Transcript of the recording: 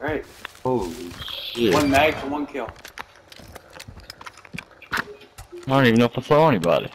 Alright. Holy shit. One mag for one kill. I don't even know if I saw anybody.